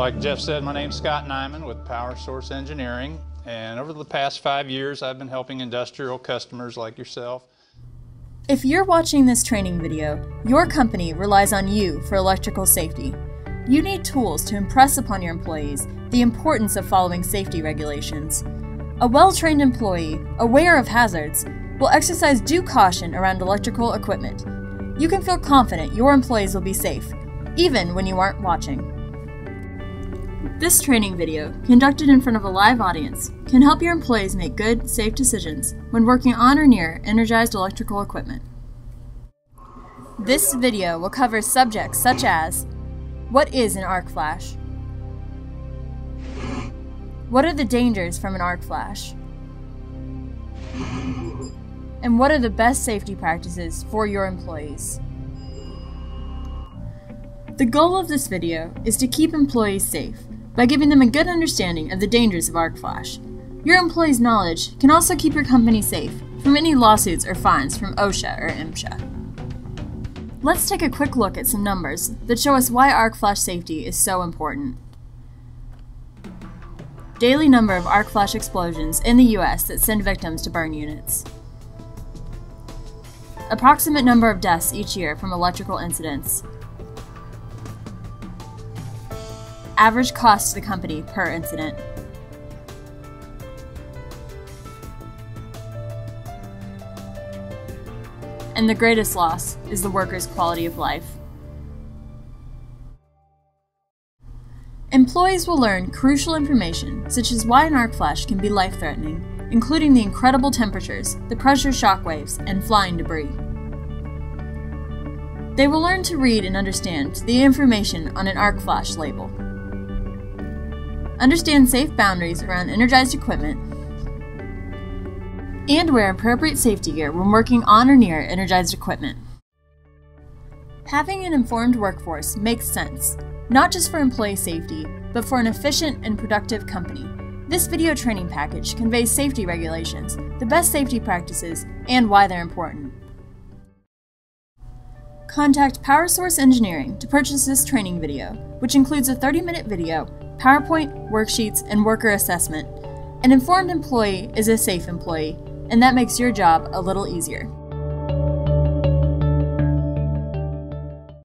like Jeff said, my name's Scott Nimon with Power Source Engineering. And over the past five years, I've been helping industrial customers like yourself. If you're watching this training video, your company relies on you for electrical safety. You need tools to impress upon your employees the importance of following safety regulations. A well trained employee, aware of hazards, will exercise due caution around electrical equipment. You can feel confident your employees will be safe, even when you aren't watching. This training video, conducted in front of a live audience, can help your employees make good, safe decisions when working on or near energized electrical equipment. This video will cover subjects such as What is an arc flash? What are the dangers from an arc flash? And what are the best safety practices for your employees? The goal of this video is to keep employees safe by giving them a good understanding of the dangers of arc flash. Your employees' knowledge can also keep your company safe from any lawsuits or fines from OSHA or MSHA. Let's take a quick look at some numbers that show us why arc flash safety is so important. Daily number of arc flash explosions in the US that send victims to burn units. Approximate number of deaths each year from electrical incidents. Average cost to the company per incident. And the greatest loss is the worker's quality of life. Employees will learn crucial information such as why an arc flash can be life threatening, including the incredible temperatures, the pressure shock waves, and flying debris. They will learn to read and understand the information on an arc flash label. Understand safe boundaries around energized equipment, and wear appropriate safety gear when working on or near energized equipment. Having an informed workforce makes sense, not just for employee safety, but for an efficient and productive company. This video training package conveys safety regulations, the best safety practices, and why they're important. Contact PowerSource Engineering to purchase this training video, which includes a 30-minute video, PowerPoint, worksheets, and worker assessment. An informed employee is a safe employee, and that makes your job a little easier.